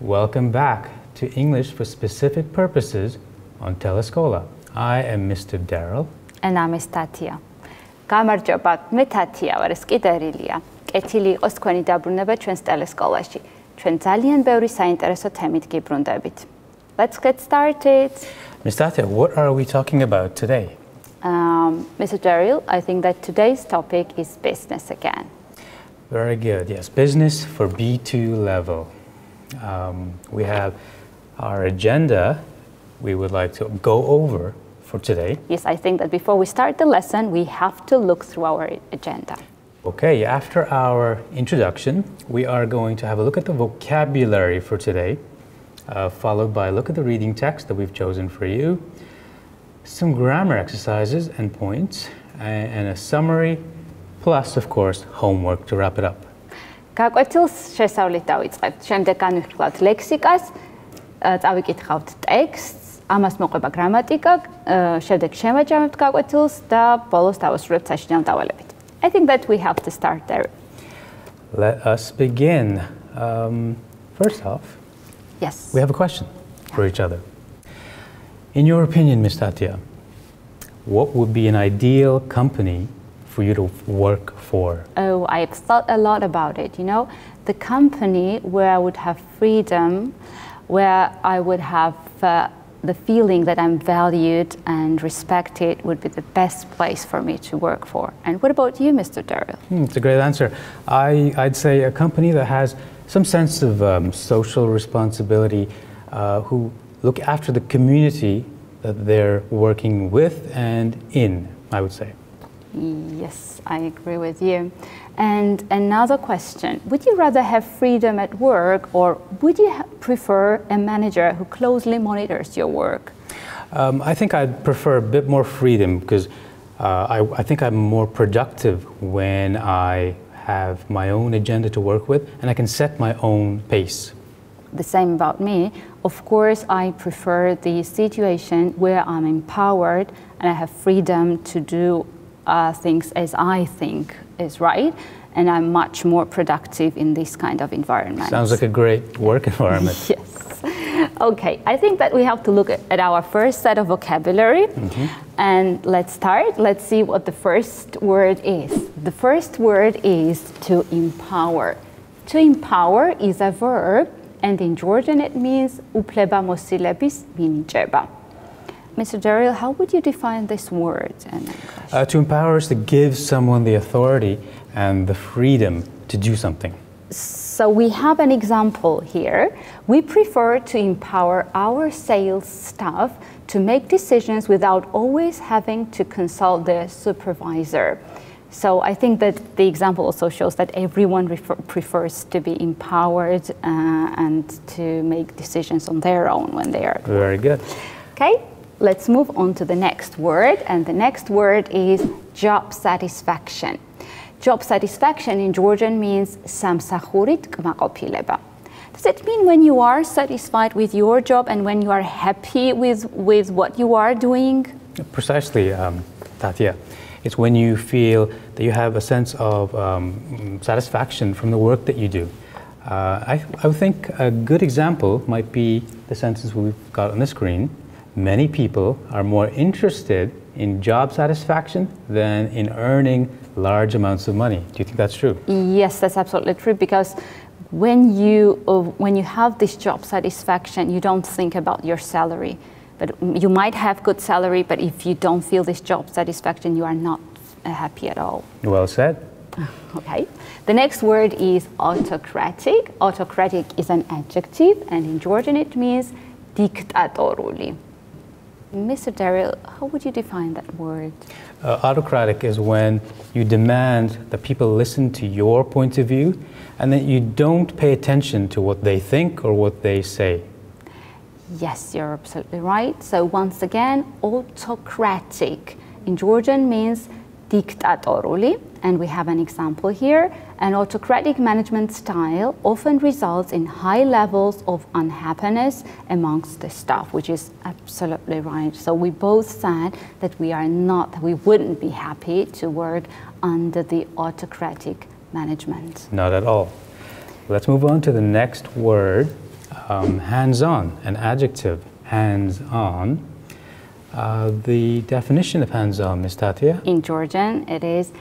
Welcome back to English for Specific Purposes on Telescola. I am Mr. Daryl. And I'm Tatia. გამარჯობა, მე თათია ვარ, ეს კიდე რილია. კეთილი იყოს თქვენი დაბრუნება ჩვენს ტელესკოლაში. ჩვენ ძალიან ბევრი საინტერესო თემით გიბრუნდებით. Let's get started. Ms. Tatia, what are we talking about today? Um, Mr. Daryl, I think that today's topic is business again. Very good. Yes, business for B2 level. Um, we have our agenda we would like to go over for today. Yes, I think that before we start the lesson, we have to look through our agenda. Okay, after our introduction, we are going to have a look at the vocabulary for today, uh, followed by a look at the reading text that we've chosen for you, some grammar exercises and points, and, and a summary, plus, of course, homework to wrap it up. გაკვეთილს შესავლით დავიწყებთ. შემდეგ განვიხილავთ ლექსიკას, წავიკითხავთ ტექსტს, ამას მოყვება გრამატიკა, შემდეგ შემაჯამებთ გაკვეთილს და ბოლოს დავასრულებთ საშინელ დავალებით. I think that we have to start there. Let us begin. Um, first off, Yes. we have a question for each other. In your opinion, Ms. Tatia, what would be an ideal company for you to work for? Oh, I've thought a lot about it. You know, the company where I would have freedom, where I would have uh, the feeling that I'm valued and respected would be the best place for me to work for. And what about you, Mr. Daryl? Hmm, it's a great answer. I, I'd say a company that has some sense of um, social responsibility, uh, who look after the community that they're working with and in, I would say. Yes, I agree with you. And another question Would you rather have freedom at work or would you prefer a manager who closely monitors your work? Um, I think I'd prefer a bit more freedom because uh, I, I think I'm more productive when I have my own agenda to work with and I can set my own pace. The same about me. Of course, I prefer the situation where I'm empowered and I have freedom to do uh, things as I think is right, and I'm much more productive in this kind of environment. Sounds like a great work environment. Yes. Okay, I think that we have to look at, at our first set of vocabulary. And let's start. Let's see what the first word is. The first word is to empower. To empower is a verb, and in Georgian it means upleba mosilebis minijeba. Mr. Daryl, how would you define this word Uh, to empower is to give someone the authority and the freedom to do something. So we have an example here. We prefer to empower our sales staff to make decisions without always having to consult their supervisor. So I think that the example also shows that everyone refer- prefers to be empowered uh, and to make decisions on their own when they are Very good. Okay, Let's move on to the next word, and the next word is job satisfaction. Job satisfaction in Georgian means samsakhurit kmaqopileba. Does it mean when you are satisfied with your job and when you are happy with, with what you are doing? Precisely, um, Tatia. It's when you feel that you have a sense of um, satisfaction from the work that you do. Uh, I, I think a good example might be the sentence we've got on the screen. Many people are more interested in job satisfaction than in earning large amounts of money. Do you think that's true? Yes, that's absolutely true because when you, uh, when you have this job satisfaction, you don't think about your salary. But you might have good salary, but if you don't feel this job satisfaction, you are not uh, happy at all. Well said. Okay. The next word is autocratic. Autocratic is an adjective, and in Georgian it means dictatoruli. Mr. Daryl, how would you define that word? Uh, autocratic is when you demand that people listen to your point of view and that you don't pay attention to what they think or what they say. Yes, you're absolutely right. So once again, autocratic in Georgian means dictatoruli, and we have an example here. An autocratic management style often results in high levels of unhappiness amongst the staff, which is absolutely right. So we both said that we are not, we wouldn't be happy to work under the autocratic management. Not at all. Let's move on to the next word. um, hands-on, an adjective, hands-on. Uh, the definition of hands-on, Ms. Tatia? In Georgian, it is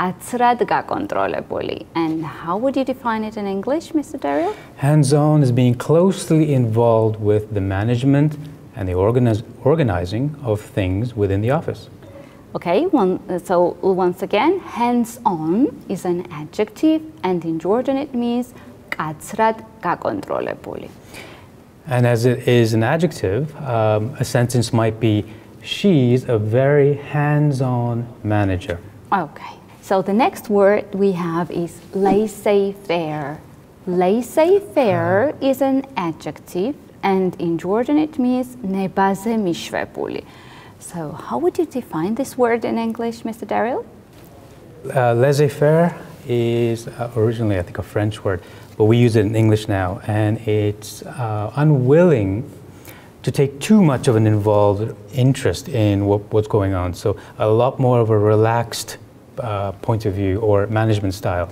Atzrad controllably. And how would you define it in English, Mr. Daryl? Hands-on is being closely involved with the management and the organiz organizing of things within the office. Okay, one, so once again, hands-on is an adjective, and in Georgian it means katzrat kakontrolepoli. And as it is an adjective, um, a sentence might be, she's a very hands-on manager. Okay. So the next word we have is laissez-faire. Laissez-faire is an adjective, and in Georgian it means nebazemishvepuli. So how would you define this word in English, Mr. Daryl? Uh, laissez-faire is uh, originally, I think, a French word, but we use it in English now, and it's uh, unwilling to take too much of an involved interest in what, what's going on. So a lot more of a relaxed uh, point of view or management style.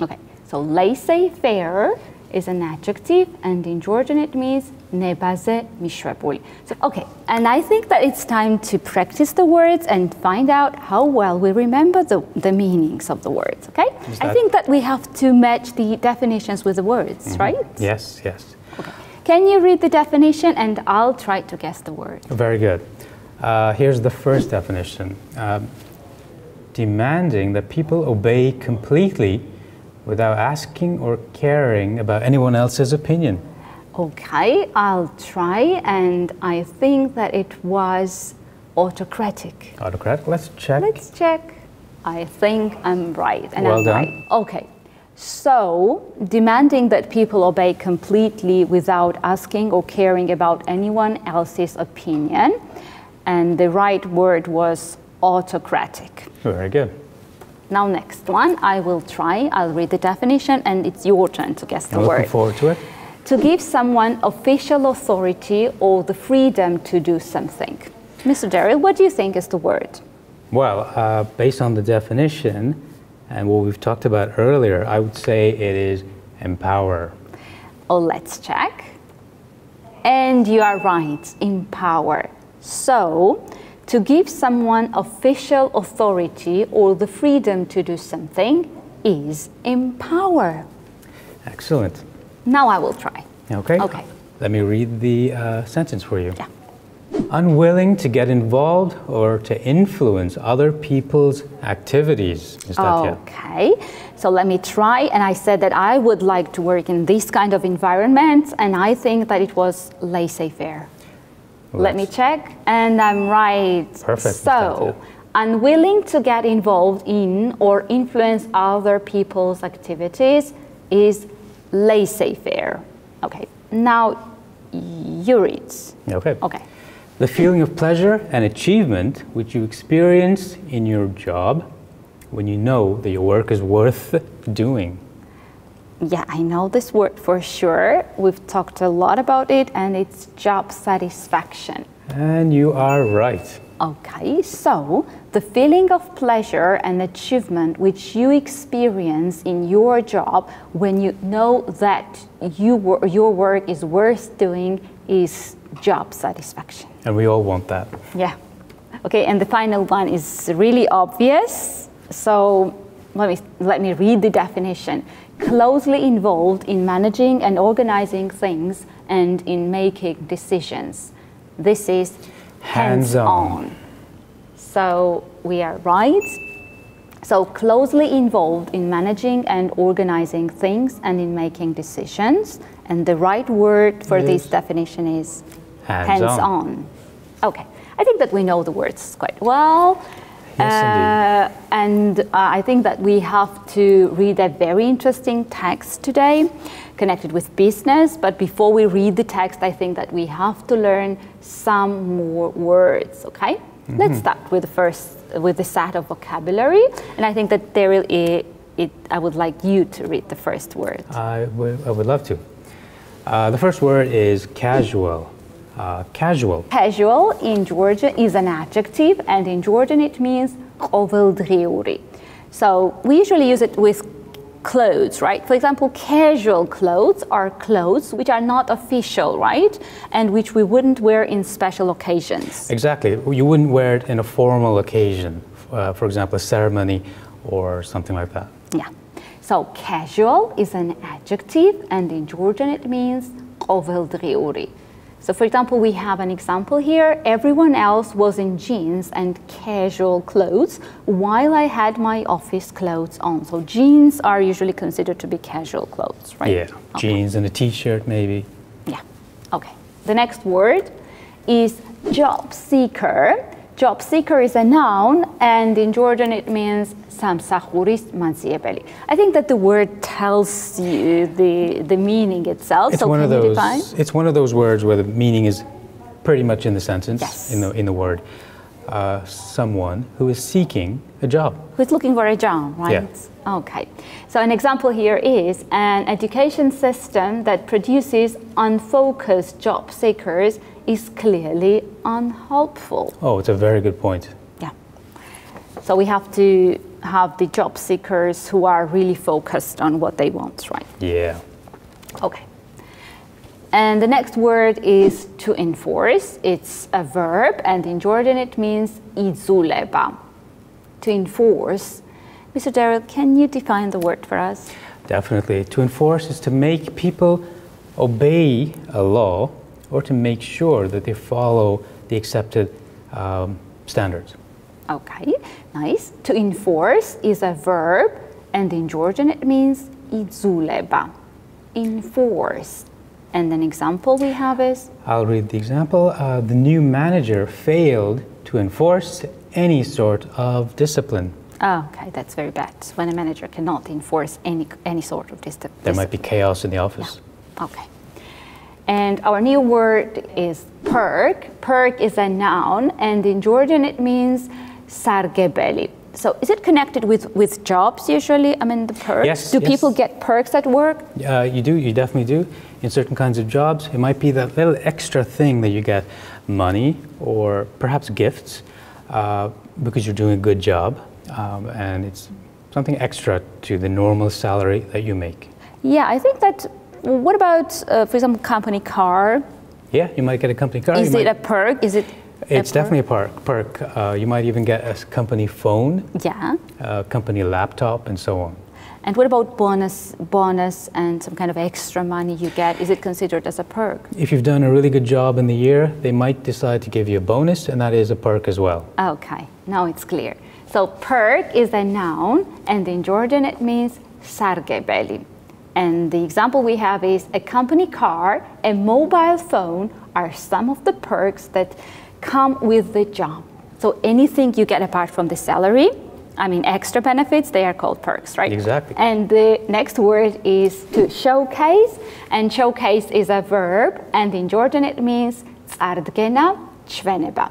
Okay, so laissez-faire is an adjective, and in Georgian it means nebaze mishrepul. So, okay, and I think that it's time to practice the words and find out how well we remember the, the meanings of the words, okay? I think that we have to match the definitions with the words, mm -hmm. right? Yes, yes. Okay. Can you read the definition and I'll try to guess the word? Very good. Uh, here's the first definition. Um, demanding that people obey completely without asking or caring about anyone else's opinion. Okay, I'll try, and I think that it was autocratic. Autocratic? let's check. Let's check. I think I'm right. And Well I'm done. right. Okay. So, demanding that people obey completely without asking or caring about anyone else's opinion. And the right word was autocratic. Very good. Now, next one, I will try. I'll read the definition, and it's your turn to guess the I'm looking forward to it. To give someone official authority or the freedom to do something. Mr. Daryl, what do you think is the word? Well, uh, based on the definition and what we've talked about earlier, I would say it is empower. Oh, let's check. And you are right, empower. So, to give someone official authority or the freedom to do something is empower. Excellent. Now I will try. Okay. Okay. Let me read the uh, sentence for you. Yeah. Unwilling to get involved or to influence other people's activities, Ms. Okay, so let me try. And I said that I would like to work in this kind of environment, and I think that it was laissez faire. Let me Let's- check, and I'm right. Perfect, So, unwilling to get involved in or influence other people's activities is laissez faire. Okay, now you read. Okay. Okay. The feeling of pleasure and achievement which you experience in your job when you know that your work is worth doing. Yeah, I know this word for sure. We've talked a lot about it, and it's job satisfaction. And you are right. Okay, so the feeling of pleasure and achievement which you experience in your job when you know that you your work is worth doing is job satisfaction. And we all want that. Yeah. Okay, and the final one is really obvious. So let me let me read the definition. Closely involved in managing and organizing things and in making decisions. This is Hands-on. So we are right. So closely involved in managing and organizing things and in making decisions. And the right word for this definition is Hands-on. hands-on. Okay, I think that we know the words quite well. Yes, Uh, and uh, I think that we have to read a very interesting text today connected with business. But before we read the text, I think that we have to learn some more words, okay? Mm-hmm. Let's start with the first, with the set of vocabulary. And I think that there will, it, it, I would like you to read the first word. I would I would love to. Uh, the first word is casual. Uh, casual. Casual in Georgian is an adjective, and in Georgian it means. So we usually use it with clothes, right? For example, casual clothes are clothes which are not official, right? And which we wouldn't wear in special occasions. Exactly. You wouldn't wear it in a formal occasion, uh, for example, a ceremony or something like that. Yeah. So casual is an adjective, and in Georgian it means. So for example, we have an example here. Everyone else was in jeans and casual clothes while I had my office clothes on. So jeans are usually considered to be casual clothes, right? Yeah, Okay. jeans and a t-shirt maybe. Yeah. Okay. The next word is job seeker. Job seeker is a noun, and in Georgian it means samsachuris mansiebeli. I think that the word tells you the, the meaning itself. It's so one of those. define? It's one of those words where the meaning is pretty much in the sentence, Yes. in the in the word. Uh, someone who is seeking a job. Who's looking for a job, right? Yeah. Okay. So an example here is an education system that produces unfocused job seekers is clearly unhelpful. Oh, it's a very good point. Yeah. So we have to have the job seekers who are really focused on what they want, right? Yeah. Okay. And the next word is to enforce. It's a verb, and in Georgian it means izuleba. To enforce. Mr. Daryl, can you define the word for us? Definitely. To enforce is to make people obey a law or to make sure that they follow the accepted um, standards. Okay, nice. To enforce is a verb, and in Georgian it means izuleba. Enforce. And an example we have is I'll read the example. Uh, the new manager failed to enforce any sort of discipline. oh, okay, that's very bad. When a manager cannot enforce any any sort of dis- There might be chaos in the office. Okay. And our new word is perk. Perk is a noun, and in Georgian it means sargebeli. So is it connected with, with jobs usually? I mean, the perks? Yes, Do yes. people get perks at work? Uh, you do, you definitely do. In certain kinds of jobs, it might be that little extra thing that you get money or perhaps gifts uh, because you're doing a good job, um, and it's something extra to the normal salary that you make. Yeah, I think that. What about, uh, for example, company car? Yeah, you might get a company car. Is you it might- a perk? Is it? It's a definitely a perk. perk. Uh, you might even get a company phone. Yeah. a company laptop, and so on. And what about bonus, bonus, and some kind of extra money you get? Is it considered as a perk? If you've done a really good job in the year, they might decide to give you a bonus, and that is a perk as well. Okay, now it's clear. So perk is a noun, and in Georgian it means sargebeli. And the example we have is a company car, a mobile phone are some of the perks that come with the job. So anything you get apart from the salary, I mean extra benefits, they are called perks, right? Exactly. And the next word is to showcase, and showcase is a verb, and in Georgian it means tsardgena chveneba.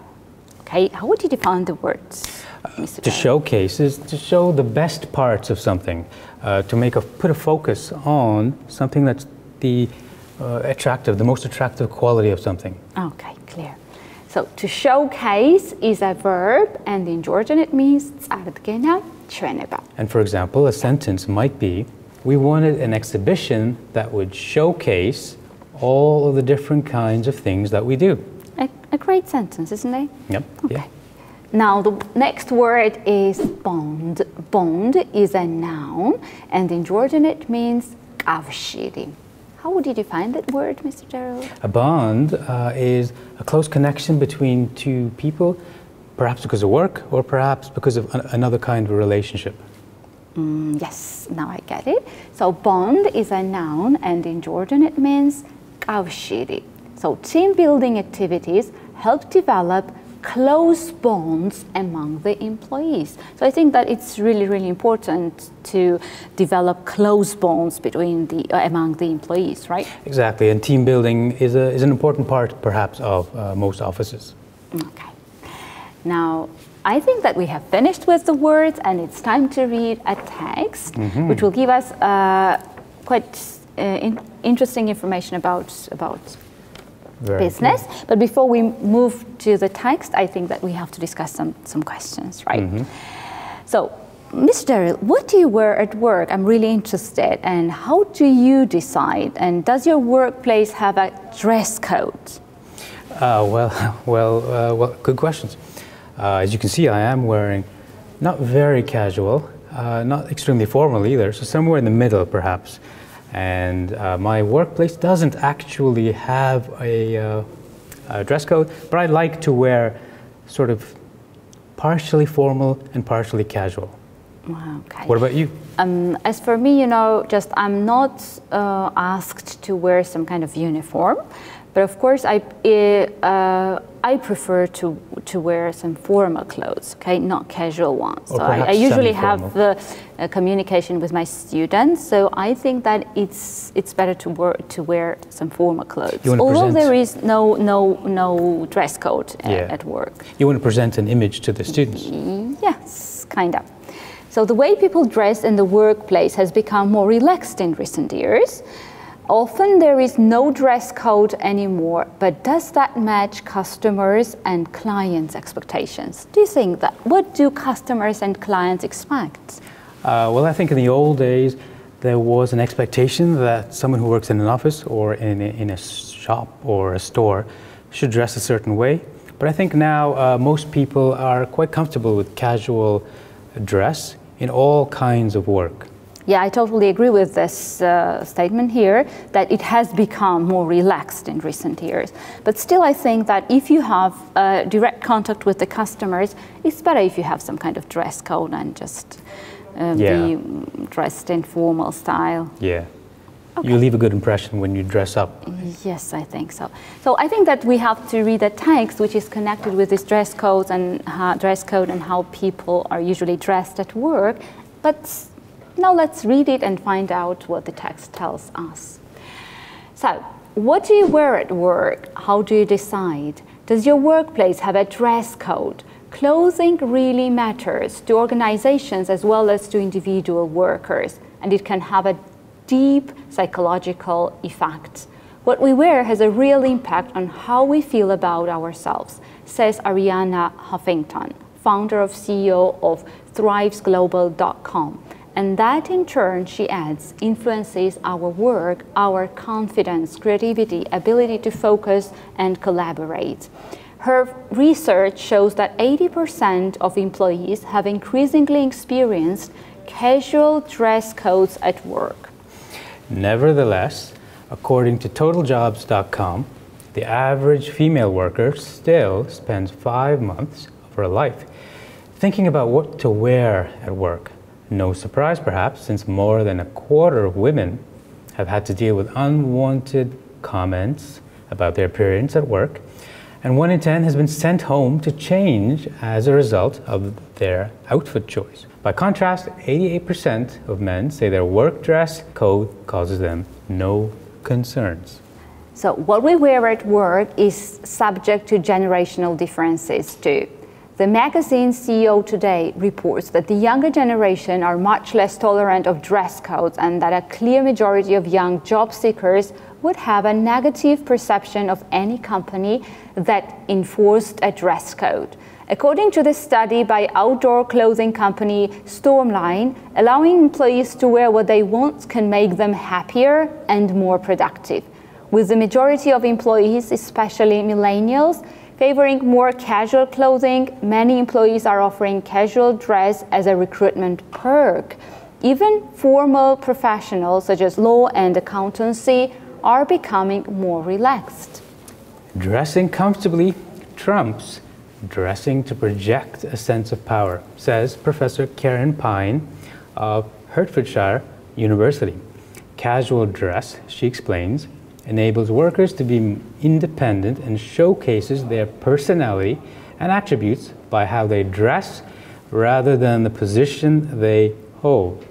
Okay, how would you define the words? Uh, Mr. To showcase is to show the best parts of something, uh, to make a put a focus on something that's the uh, attractive, the most attractive quality of something. Okay, clear. So to showcase is a verb, and in Georgian it means. And for example, a sentence might be, "We wanted an exhibition that would showcase all of the different kinds of things that we do." A, a great sentence, isn't it? Yep. Okay. Yeah. Now the next word is bond. Bond is a noun, and in Georgian it means kavshiri. How would you define that word, Mr. Gerald? A bond uh, is a close connection between two people, perhaps because of work or perhaps because of an- another kind of relationship. Mm, yes, now I get it. So bond is a noun, and in Georgian it means kavshiri. So team building activities help develop close bonds among the employees. So I think that it's really, really important to develop close bonds between the uh, among the employees, right? Exactly, and team building is, a, is an important part, perhaps, of uh, most offices. Okay. Now, I think that we have finished with the words, and it's time to read a text, which will give us uh, quite uh, in- interesting information about about Very business. But before we move to the text, I think that we have to discuss some some questions, right? So, Mr. Daryl, what do you wear at work? I'm really interested. And how do you decide? And does your workplace have a dress code? Uh, well, well, uh, well, good questions. Uh, as you can see, I am wearing not very casual, uh, not extremely formal either, so somewhere in the middle perhaps. And uh, my workplace doesn't actually have a, uh, a dress code, but I like to wear sort of partially formal and partially casual. Okay. What about you? Um, as for me, you know, just I'm not uh, asked to wear some kind of uniform, but of course, I uh, I prefer to to wear some formal clothes, okay, not casual ones. Or so I, I usually have the uh, communication with my students, so I think that it's it's better to wear to wear some formal clothes. Although present- there is no no no dress code uh, Yeah. at work. You want to present an image to the students. Yes, kind of. So the way people dress in the workplace has become more relaxed in recent years. Often there is no dress code anymore, but does that match customers and clients' expectations? Do you think that? What do customers and clients expect? Uh, well, I think in the old days, there was an expectation that someone who works in an office or in a, in a shop or a store should dress a certain way. But I think now uh, most people are quite comfortable with casual dress in all kinds of work. Yeah, I totally agree with this uh, statement here that it has become more relaxed in recent years. But still, I think that if you have uh, direct contact with the customers, it's better if you have some kind of dress code and just uh, Yeah. be dressed in formal style. Yeah. You leave a good impression when you dress up. Yes, I think so. So I think that we have to read a text which is connected with this dress code and dress code and how people are usually dressed at work. But now let's read it and find out what the text tells us. So, what do you wear at work? How do you decide? Does your workplace have a dress code? Clothing really matters to organizations as well as to individual workers, and it can have a deep psychological effect. What we wear has a real impact on how we feel about ourselves, says Arianna Huffington, founder of CEO of thriveglobal.com. And that in turn, she adds, influences our work, our confidence, creativity, ability to focus and collaborate. Her research shows that 80% of employees have increasingly experienced casual dress codes at work. Nevertheless, according to TotalJobs.com, the average female worker still spends five months of her life thinking about what to wear at work. No surprise, perhaps, since more than a quarter of women have had to deal with unwanted comments about their appearance at work, and one in ten has been sent home to change as a result of their outfit choice. By contrast, 88% of men say their work dress code causes them no concerns. So, what we wear at work is subject to generational differences too. The magazine CEO Today reports that the younger generation are much less tolerant of dress codes and that a clear majority of young job seekers would have a negative perception of any company that enforced a dress code. According to the study by outdoor clothing company Stormline, allowing employees to wear what they want can make them happier and more productive. With the majority of employees, especially millennials, favoring more casual clothing, many employees are offering casual dress as a recruitment perk. Even formal professionals such as law and accountancy are becoming more relaxed. Dressing comfortably trumps dressing to project a sense of power, says Professor Karen Pine of Hertfordshire University. Casual dress, she explains, enables workers to be independent and showcases their personality and attributes by how they dress rather than the position they hold.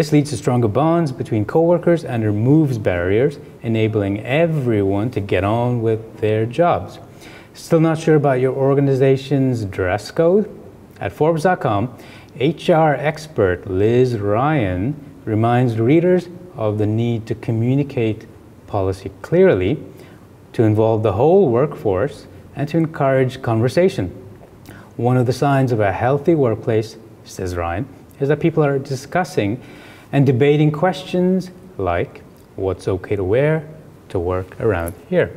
This leads to stronger bonds between coworkers and removes barriers, enabling everyone to get on with their jobs. Still not sure about your organization's dress code? At Forbes.com, HR expert Liz Ryan reminds readers of the need to communicate policy clearly, to involve the whole workforce, and to encourage conversation. One of the signs of a healthy workplace, says Ryan, is that people are discussing and debating questions like what's okay to wear to work around here.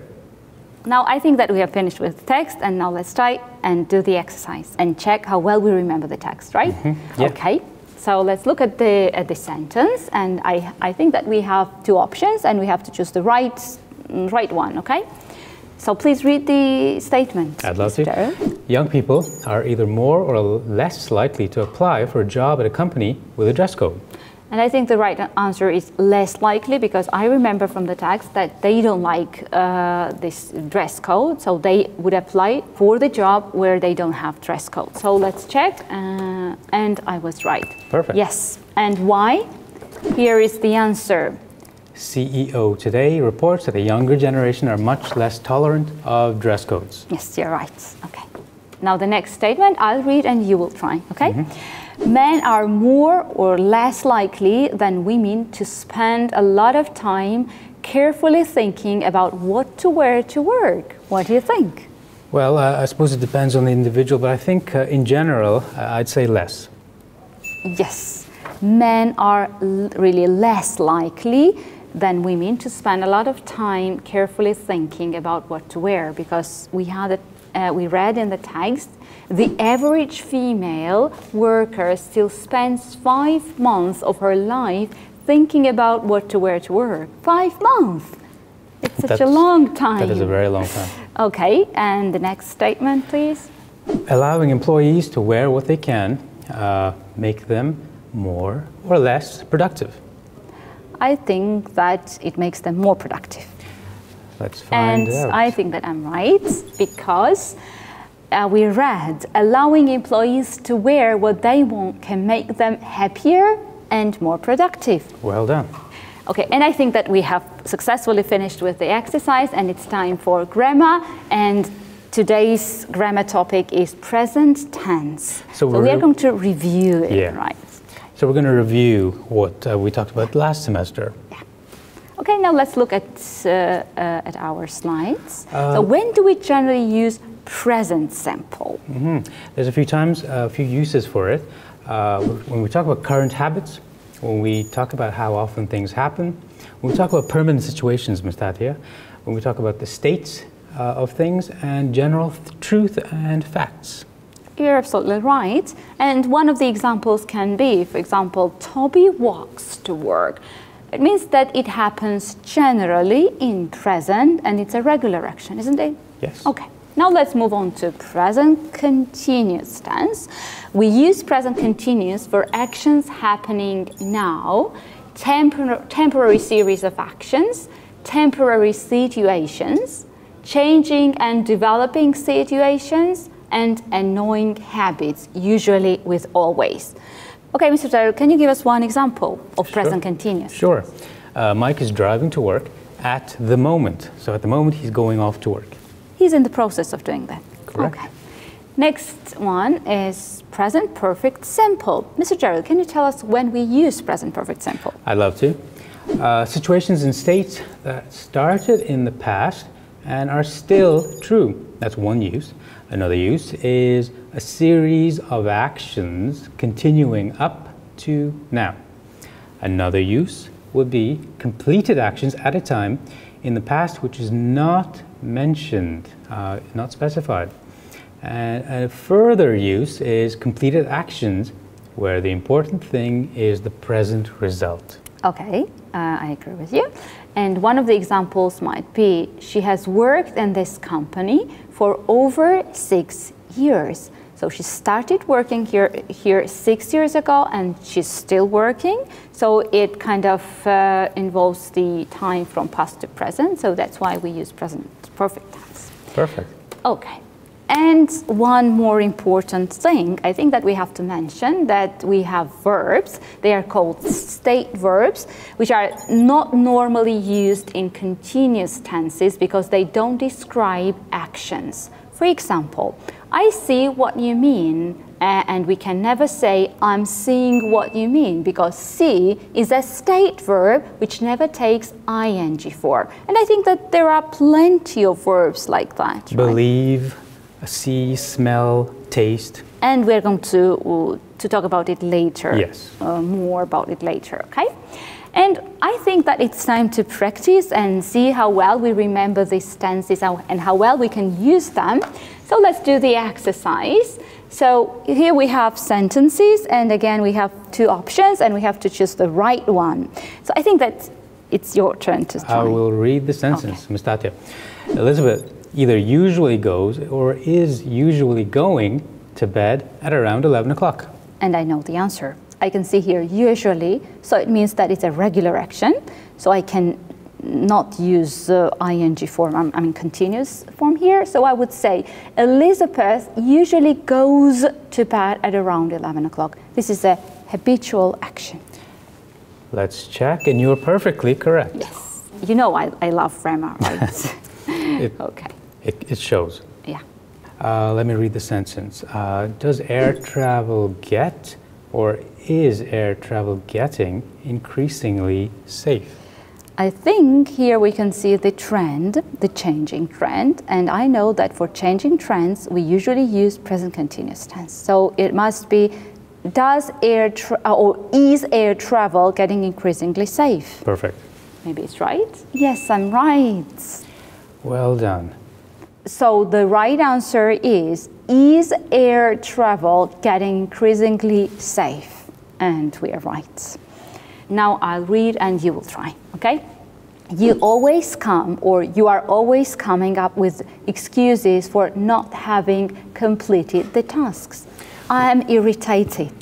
Now I think that we have finished with the text and now let's try and do the exercise and check how well we remember the text, right? Mm-hmm. Yeah. Okay. So let's look at the at the sentence and I, I think that we have two options and we have to choose the right right one, okay? So please read the statement. I'd love to. Young people are either more or less likely to apply for a job at a company with a dress code. And I think the right answer is less likely because I remember from the text that they don't like uh, this dress code, so they would apply for the job where they don't have dress code. So let's check, uh, and I was right. Perfect. Yes, and why? Here is the answer. CEO Today reports that the younger generation are much less tolerant of dress codes. Yes, you're right. Okay. Now the next statement I'll read and you will try, okay? Men are more or less likely than women to spend a lot of time carefully thinking about what to wear to work. What do you think? Well, uh, I suppose it depends on the individual, but I think uh, in general, uh, I'd say less. Yes, men are l- really less likely than women to spend a lot of time carefully thinking about what to wear because we had it, uh, we read in the text the average female worker still spends five months of her life thinking about what to wear to work. Five months. It's such a long time. That is a very long time. Okay, and the next statement, please. Allowing employees to wear what they can uh, make them more or less productive. I think that it makes them more productive. Let's find And out. I think that I'm right because uh, we read allowing employees to wear what they want can make them happier and more productive. well done. Okay, and I think that we have successfully finished with the exercise and it's time for grammar and today's grammar topic is present tense. So we we're- are going to review it, Yeah. right? So we're going to review what uh, we talked about last semester. Okay, now let's look at, uh, uh, at our slides. Uh, so when do we generally use present simple? There's a few times, a few uses for it. Uh, when we talk about current habits, when we talk about how often things happen, when we talk about permanent situations, Ms. Tatia, when we talk about the states uh, of things and general th- truth and facts. You're absolutely right. And one of the examples can be, for example, Toby walks to work. It means that it happens generally in present and it's a regular action, isn't it? Yes. Okay. Now let's move on to present continuous tense. We use present continuous for actions happening now, tempor- temporary series of actions, temporary situations, changing and developing situations, and annoying habits, usually with always. Okay, Mr. Taylor, can you give us one example of present continuous? Sure. Uh, Mike is driving to work at the moment. So at the moment, he's going off to work. He's in the process of doing that. Correct. Okay. Next one is present perfect simple. Mr. Gerald, can you tell us when we use present perfect simple? I'd love to. Uh, situations in states that started in the past and are still true. That's one use. Another use is a series of actions continuing up to now. Another use would be completed actions at a time in the past which is not mentioned, uh, not specified. And a further use is completed actions where the important thing is the present result. Okay, uh, I agree with you. And one of the examples might be she has worked in this company for over six years. So she started working here, here six years ago and she's still working. So it kind of uh, involves the time from past to present. So that's why we use present perfect tense. Perfect. Okay. And one more important thing, I think that we have to mention that we have verbs. They are called state verbs, which are not normally used in continuous tenses because they don't describe actions. For example, I see what you mean, and we can never say I'm seeing what you mean because see is a state verb which never takes ing form. And I think that there are plenty of verbs like that. right? Believe, see, smell, taste. and we're going to, to talk about it later. Yes. Uh, more about it later, okay? And I think that it's time to practice and see how well we remember these tenses and how well we can use them. So let's do the exercise. So here we have sentences, and again we have two options, and we have to choose the right one. So I think that it's your turn to try. I will read the sentence, Okay. Ms. Tatia. Elizabeth either usually goes or is usually going to bed at around 11 o'clock. and I know the answer. I can see here usually, so it means that it's a regular action. So I can not use uh, ing form, I'm- I mean continuous form here. So I would say Elizabeth usually goes to bed at around 11 o'clock. This is a habitual action. Let's check, and you're perfectly correct. Yes. You know I, I love grammar, right? It, okay. it, it shows. Yeah. Uh, let me read the sentence. Uh, does air travel get or is air travel getting increasingly safe? I think here we can see the trend, the changing trend, and I know that for changing trends, we usually use present continuous tense. So it must be, does air uh, or is air travel getting increasingly safe? Perfect. Maybe it's right. Yes, I'm right. Well done. So the right answer is, is air travel getting increasingly safe? And we are right. Now I'll read and you will try, okay? You always come or you are always coming up with excuses for not having completed the tasks. I am irritated.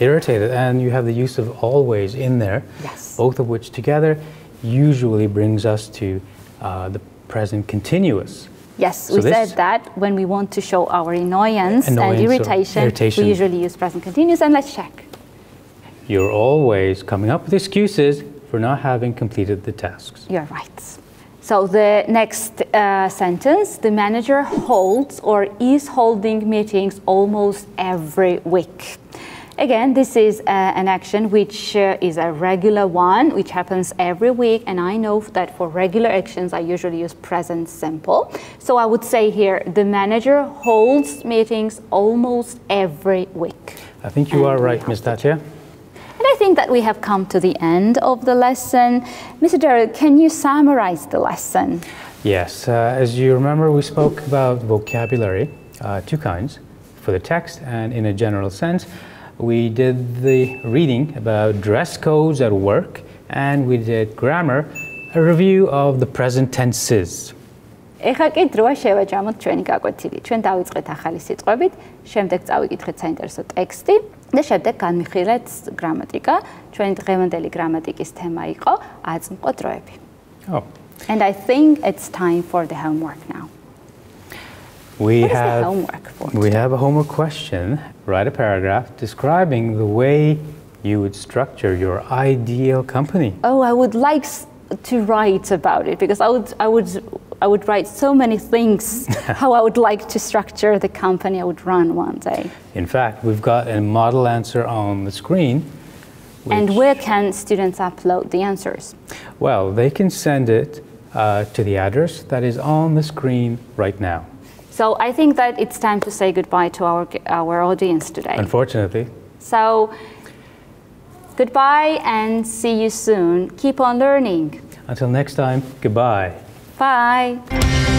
Irritated, and you have the use of always in there, Yes. both of which together usually brings us to uh, the present continuous. Yes, So we said that when we want to show our annoyance, Annoyance and irritation, irritation. we usually use present continuous and let's check. You're always coming up with excuses for not having completed the tasks. You're right. So the next uh, sentence, the manager holds or is holding meetings almost every week. Again, this is uh, an action which uh, is a regular one, which happens every week, and I know that for regular actions I usually use present simple. So I would say here, the manager holds meetings almost every week. I think you And are right, Ms. Tatia. And I think that we have come to the end of the lesson. Mr. Daryl, can you summarize the lesson? Yes. Uh, as you remember, we spoke about vocabulary, uh, two kinds, for the text and in a general sense. We did the reading about dress codes at work, and we did grammar, a review of the present tenses. ეხა კი დროა შევაჯამოთ ჩვენი გაკვეთილი. ჩვენ დავიწყეთ ახალი სიტყვებით, შემდეგ წავიკითხეთ საინტერესო ტექსტი და შემდეგ განვიხილეთ გრამატიკა. ჩვენი დღევანდელი გრამატიკის თემა იყო აწმყო დროები. Oh, And I think it's time for the homework now. we What is the have homework for we have a homework question. Write a paragraph describing the way you would structure your ideal company. Oh, I would like s- to write about it because I would, I would, I would write so many things how I would like to structure the company I would run one day. In fact, we've got a model answer on the screen. And where can students upload the answers? Well, they can send it uh, to the address that is on the screen right now. So I think that it's time to say goodbye to our, our audience today. Unfortunately, So goodbye and see you soon. Keep on learning. until next time, goodbye. Bye.